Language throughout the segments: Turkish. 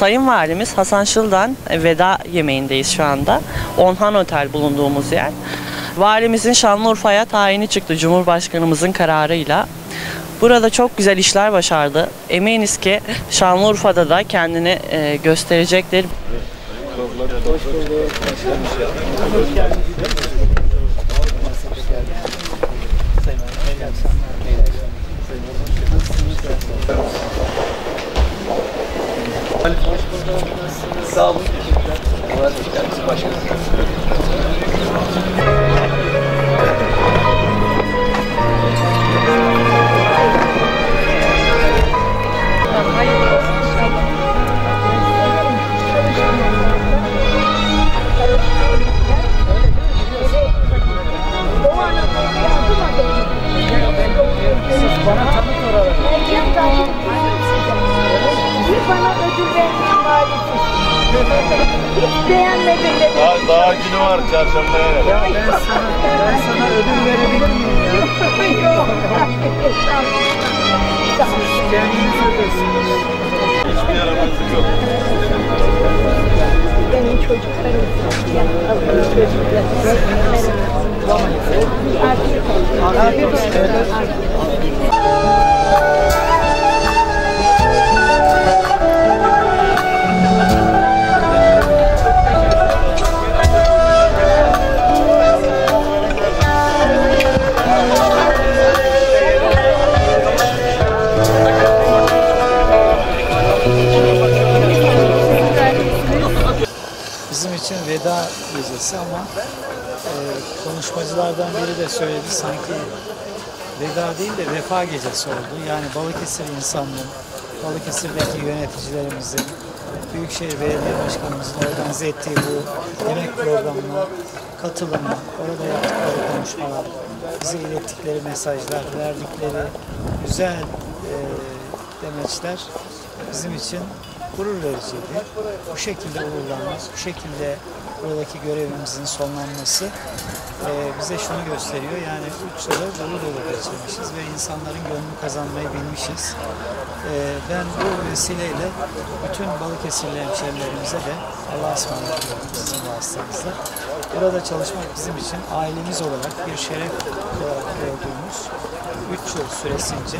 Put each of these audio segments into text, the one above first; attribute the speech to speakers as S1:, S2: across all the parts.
S1: Sayın Valimiz Hasan Şıl'dan veda yemeğindeyiz şu anda. Onhan Otel bulunduğumuz yer. Valimizin Şanlıurfa'ya tayini çıktı Cumhurbaşkanımızın kararıyla. Burada çok güzel işler başardı. Eminiz ki Şanlıurfa'da da kendini e, gösterecektir.
S2: Sağ olun. Razı olsun. Başkanım.
S3: somewhere gecesi ama e, konuşmacılardan biri de söyledi sanki veda değil de vefa gecesi oldu. Yani Balıkesir insanının, Balıkesir'deki yöneticilerimizin, Büyükşehir Belediye Başkanımızın organize ettiği bu yemek programına katılımı, orada yaptıkları konuşmalar, bize ilettikleri mesajlar, verdikleri güzel e, demeçler bizim için gurur vericiydi. Bu şekilde uğurlanmak, bu şekilde buradaki görevimizin sonlanması e, bize şunu gösteriyor. Yani üç yılı dolu dolu geçirmişiz ve insanların gönlünü kazanmayı bilmişiz. E, ben bu vesileyle bütün Balıkesirli hemşehrilerimize de Allah'a ısmarladık sizin vasıtanızla. Burada çalışmak bizim için ailemiz olarak bir şeref olarak gördüğümüz 3 yıl süresince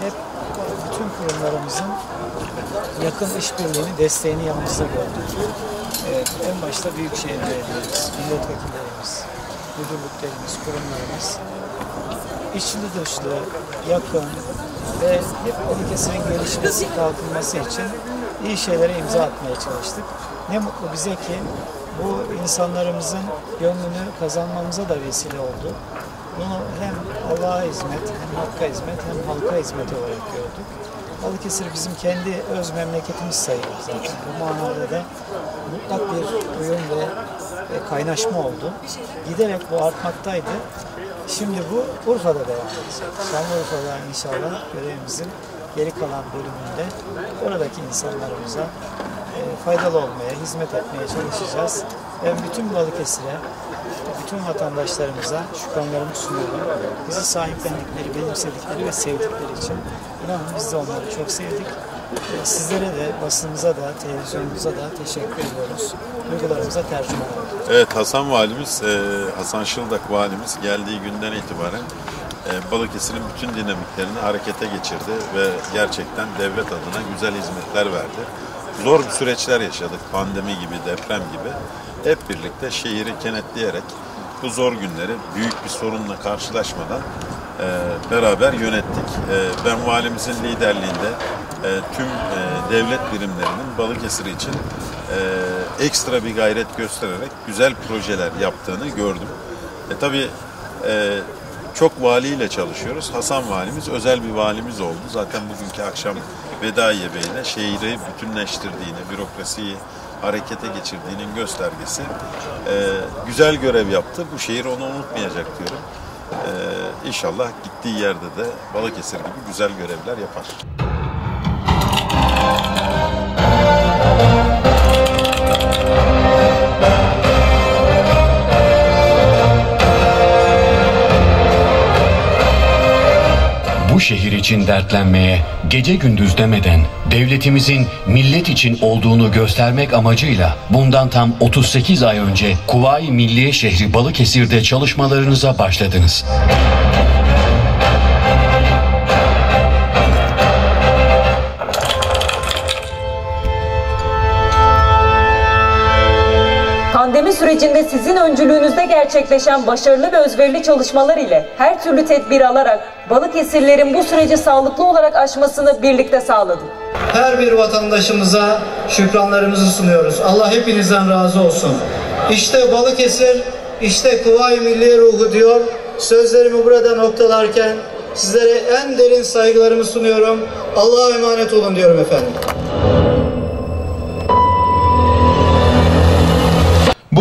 S3: hep bütün kurumlarımızın yakın işbirliğini, desteğini yanımızda gördük. Evet, en başta Büyükşehir Belediye'miz, milletvekillerimiz, müdürlüklerimiz, kurumlarımız içli dışlı, yakın ve hep Balıkesir'in gelişmesi, kalkınması için iyi şeylere imza atmaya çalıştık. Ne mutlu bize ki bu insanlarımızın gönlünü kazanmamıza da vesile oldu. Bunu hem Allah'a hizmet, hem Hakk'a hizmet, hem halka hizmet olarak gördük. Balıkesir bizim kendi öz memleketimiz sayılır zaten. Bu manada da mutlak bir uyum ve e, kaynaşma oldu. Giderek bu artmaktaydı. Şimdi bu Urfa'da devam edecek. Şanlıurfa'da inşallah görevimizin geri kalan bölümünde oradaki insanlarımıza e, faydalı olmaya, hizmet etmeye çalışacağız. Ben bütün Balıkesir'e, bütün vatandaşlarımıza şükranlarımı sunuyorum. Bizi sahiplendikleri, benimsedikleri ve sevdikleri için. İnanın biz de onları çok sevdik. Sizlere de, basınımıza da, televizyonumuza da teşekkür ediyoruz. Duygularımıza tercüman olduk.
S4: Evet Hasan Valimiz, e, Hasan Şıldak Valimiz geldiği günden itibaren e, Balıkesir'in bütün dinamiklerini harekete geçirdi ve gerçekten devlet adına güzel hizmetler verdi. Zor süreçler yaşadık, pandemi gibi, deprem gibi. Hep birlikte şehri kenetleyerek bu zor günleri büyük bir sorunla karşılaşmadan e, beraber yönettik. E, ben valimizin liderliğinde e, tüm e, devlet birimlerinin Balıkesir için e, ekstra bir gayret göstererek güzel projeler yaptığını gördüm. E, tabii çok valiyle çalışıyoruz. Hasan valimiz özel bir valimiz oldu. Zaten bugünkü akşam veda yemeğine şehri bütünleştirdiğini, bürokrasiyi harekete geçirdiğinin göstergesi. Güzel görev yaptı. Bu şehir onu unutmayacak diyorum. E, inşallah gittiği yerde de Balıkesir gibi güzel görevler yapar.
S5: Bu şehir için dertlenmeye, gece gündüz demeden devletimizin millet için olduğunu göstermek amacıyla bundan tam 38 ay önce Kuvayi Milliye şehri Balıkesir'de çalışmalarınıza başladınız.
S6: Sürecinde sizin öncülüğünüzde gerçekleşen başarılı ve özverili çalışmalar ile her türlü tedbir alarak Balıkesirlerin bu süreci sağlıklı olarak aşmasını birlikte sağladık.
S3: Her bir vatandaşımıza şükranlarımızı sunuyoruz. Allah hepinizden razı olsun. İşte Balıkesir, işte Kuvayi Milliye ruhu diyor. Sözlerimi burada noktalarken sizlere en derin saygılarımı sunuyorum. Allah'a emanet olun diyorum efendim.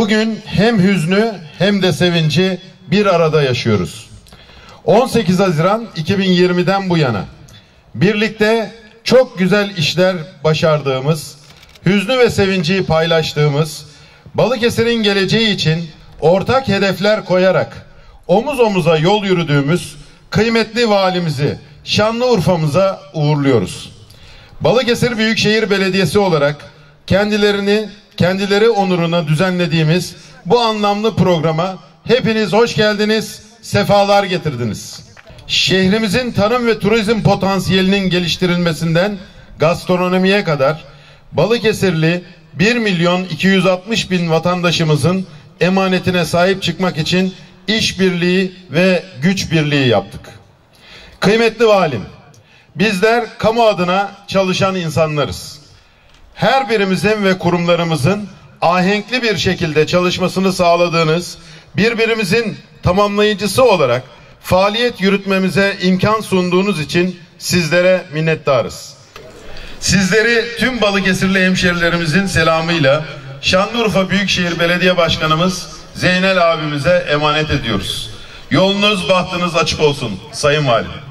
S7: Bugün hem hüznü hem de sevinci bir arada yaşıyoruz. 18 Haziran 2020'den bu yana birlikte çok güzel işler başardığımız, hüznü ve sevinci paylaştığımız, Balıkesir'in geleceği için ortak hedefler koyarak omuz omuza yol yürüdüğümüz kıymetli valimizi Şanlıurfa'mıza uğurluyoruz. Balıkesir Büyükşehir Belediyesi olarak kendilerini kendileri onuruna düzenlediğimiz bu anlamlı programa hepiniz hoş geldiniz, sefalar getirdiniz. Şehrimizin tarım ve turizm potansiyelinin geliştirilmesinden gastronomiye kadar Balıkesirli 1 milyon 260 bin vatandaşımızın emanetine sahip çıkmak için işbirliği ve güç birliği yaptık. Kıymetli valim, bizler kamu adına çalışan insanlarız her birimizin ve kurumlarımızın ahenkli bir şekilde çalışmasını sağladığınız, birbirimizin tamamlayıcısı olarak faaliyet yürütmemize imkan sunduğunuz için sizlere minnettarız. Sizleri tüm Balıkesirli hemşerilerimizin selamıyla Şanlıurfa Büyükşehir Belediye Başkanımız Zeynel abimize emanet ediyoruz. Yolunuz bahtınız açık olsun Sayın Valim.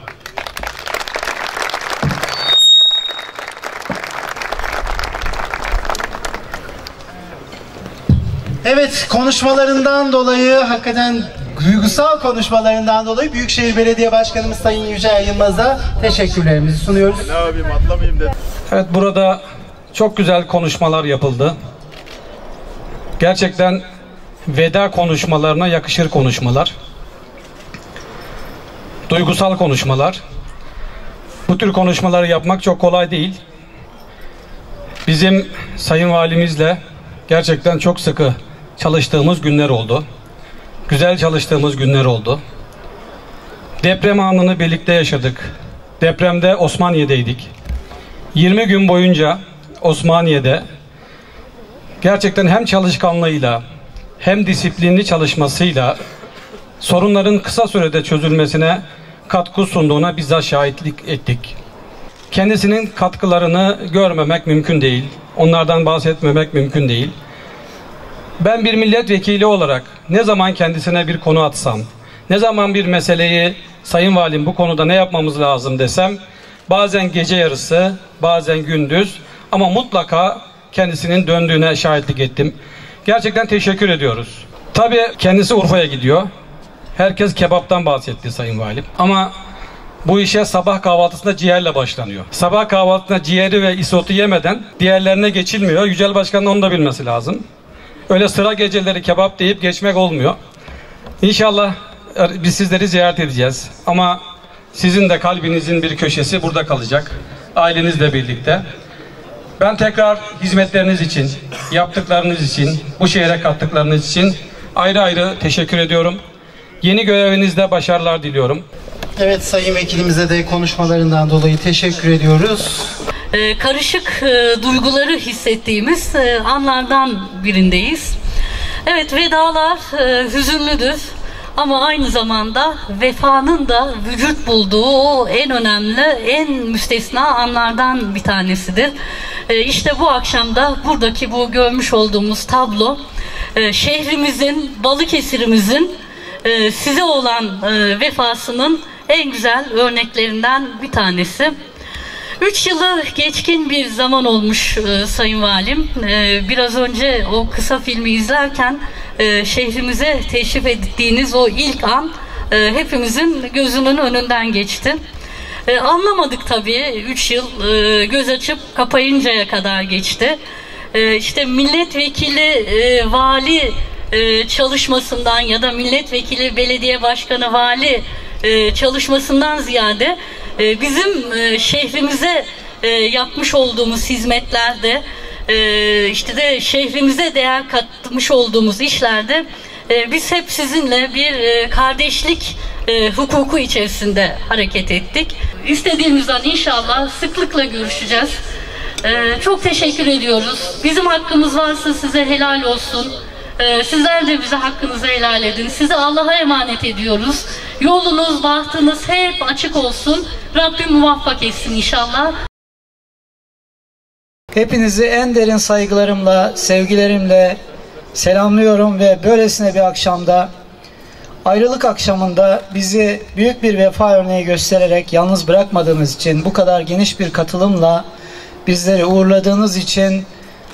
S3: Evet konuşmalarından dolayı hakikaten duygusal konuşmalarından dolayı Büyükşehir Belediye Başkanımız Sayın Yücel Yılmaz'a teşekkürlerimizi sunuyoruz.
S7: Ne yapayım atlamayayım dedim.
S8: Evet burada çok güzel konuşmalar yapıldı. Gerçekten veda konuşmalarına yakışır konuşmalar. Duygusal konuşmalar. Bu tür konuşmaları yapmak çok kolay değil. Bizim Sayın Valimizle gerçekten çok sıkı çalıştığımız günler oldu. Güzel çalıştığımız günler oldu. Deprem anını birlikte yaşadık. Depremde Osmaniye'deydik. 20 gün boyunca Osmaniye'de gerçekten hem çalışkanlığıyla hem disiplinli çalışmasıyla sorunların kısa sürede çözülmesine katkı sunduğuna bizzat şahitlik ettik. Kendisinin katkılarını görmemek mümkün değil. Onlardan bahsetmemek mümkün değil. Ben bir milletvekili olarak ne zaman kendisine bir konu atsam, ne zaman bir meseleyi Sayın Valim bu konuda ne yapmamız lazım desem, bazen gece yarısı, bazen gündüz ama mutlaka kendisinin döndüğüne şahitlik ettim. Gerçekten teşekkür ediyoruz. Tabii kendisi Urfa'ya gidiyor. Herkes kebaptan bahsetti Sayın Valim. Ama bu işe sabah kahvaltısında ciğerle başlanıyor. Sabah kahvaltısında ciğeri ve isotu yemeden diğerlerine geçilmiyor. Yücel Başkan'ın onu da bilmesi lazım. Öyle sıra geceleri kebap deyip geçmek olmuyor. İnşallah e, biz sizleri ziyaret edeceğiz. Ama sizin de kalbinizin bir köşesi burada kalacak. Ailenizle birlikte. Ben tekrar hizmetleriniz için, yaptıklarınız için, bu şehre kattıklarınız için ayrı ayrı teşekkür ediyorum. Yeni görevinizde başarılar diliyorum.
S3: Evet Sayın Vekilimize de konuşmalarından dolayı teşekkür ediyoruz.
S9: Ee, karışık e, duyguları hissettiğimiz e, anlardan birindeyiz. Evet vedalar e, hüzünlüdür ama aynı zamanda vefanın da vücut bulduğu en önemli, en müstesna anlardan bir tanesidir. İşte bu akşamda buradaki bu görmüş olduğumuz tablo şehrimizin, Balıkesir'imizin size olan vefasının en güzel örneklerinden bir tanesi. Üç yılı geçkin bir zaman olmuş e, Sayın Valim. E, biraz önce o kısa filmi izlerken e, şehrimize teşrif ettiğiniz o ilk an e, hepimizin gözünün önünden geçti. E, anlamadık tabii. Üç yıl e, göz açıp kapayıncaya kadar geçti. E, işte milletvekili, e, vali e, çalışmasından ya da milletvekili, belediye başkanı, vali e, çalışmasından ziyade e, bizim e, şehrimize e, yapmış olduğumuz hizmetlerde e, işte de şehrimize değer katmış olduğumuz işlerde e, biz hep sizinle bir kardeşlik hukuku içerisinde hareket ettik. İstediğimizden inşallah sıklıkla görüşeceğiz. Çok teşekkür ediyoruz. Bizim hakkımız varsa size helal olsun. Sizler de bize hakkınızı helal edin. Sizi Allah'a emanet ediyoruz. Yolunuz, bahtınız hep açık olsun. Rabbim muvaffak etsin inşallah.
S3: Hepinizi en derin saygılarımla, sevgilerimle selamlıyorum ve böylesine bir akşamda ayrılık akşamında bizi büyük bir vefa örneği göstererek yalnız bırakmadığınız için bu kadar geniş bir katılımla bizleri uğurladığınız için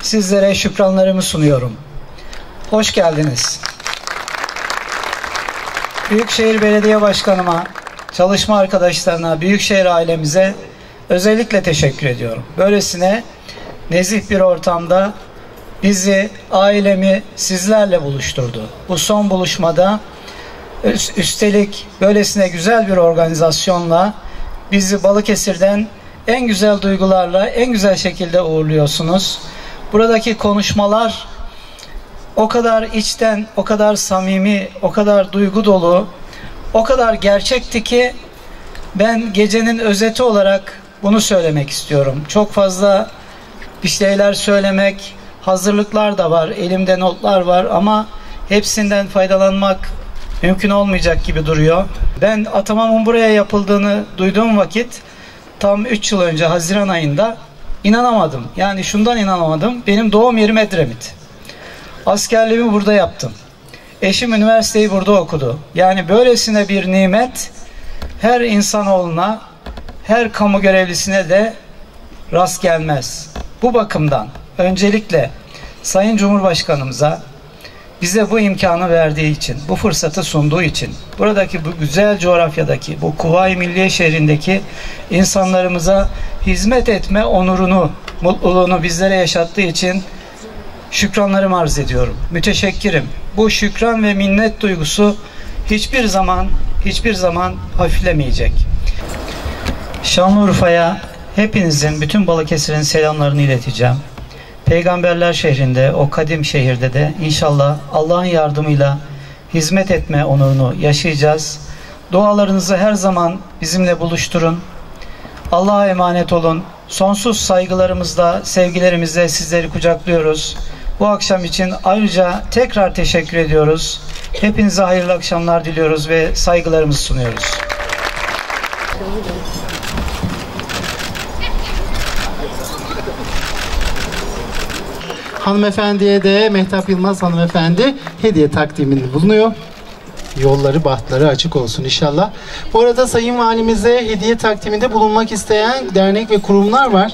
S3: sizlere şükranlarımı sunuyorum. Hoş geldiniz. Büyükşehir Belediye Başkanıma, çalışma arkadaşlarına, Büyükşehir ailemize özellikle teşekkür ediyorum. Böylesine nezih bir ortamda bizi, ailemi sizlerle buluşturdu. Bu son buluşmada üstelik böylesine güzel bir organizasyonla bizi Balıkesir'den en güzel duygularla, en güzel şekilde uğurluyorsunuz. Buradaki konuşmalar o kadar içten, o kadar samimi, o kadar duygu dolu, o kadar gerçekti ki ben gecenin özeti olarak bunu söylemek istiyorum. Çok fazla bir şeyler söylemek, hazırlıklar da var, elimde notlar var ama hepsinden faydalanmak mümkün olmayacak gibi duruyor. Ben atamamın buraya yapıldığını duyduğum vakit tam 3 yıl önce Haziran ayında inanamadım. Yani şundan inanamadım. Benim doğum yerim Edremit. Askerliğimi burada yaptım. Eşim üniversiteyi burada okudu. Yani böylesine bir nimet her insanoğluna, her kamu görevlisine de rast gelmez. Bu bakımdan öncelikle Sayın Cumhurbaşkanımıza bize bu imkanı verdiği için, bu fırsatı sunduğu için, buradaki bu güzel coğrafyadaki, bu Kuvayi Milliye şehrindeki insanlarımıza hizmet etme onurunu, mutluluğunu bizlere yaşattığı için şükranlarımı arz ediyorum. Müteşekkirim. Bu şükran ve minnet duygusu hiçbir zaman, hiçbir zaman hafiflemeyecek. Şanlıurfa'ya hepinizin, bütün Balıkesir'in selamlarını ileteceğim. Peygamberler şehrinde, o kadim şehirde de inşallah Allah'ın yardımıyla hizmet etme onurunu yaşayacağız. Dualarınızı her zaman bizimle buluşturun. Allah'a emanet olun. Sonsuz saygılarımızla, sevgilerimizle sizleri kucaklıyoruz. Bu akşam için ayrıca tekrar teşekkür ediyoruz. Hepinize hayırlı akşamlar diliyoruz ve saygılarımızı sunuyoruz.
S10: Hanımefendiye de Mehtap Yılmaz hanımefendi hediye takdiminde bulunuyor. Yolları bahtları açık olsun inşallah. Bu arada Sayın Valimize hediye takdiminde bulunmak isteyen dernek ve kurumlar var.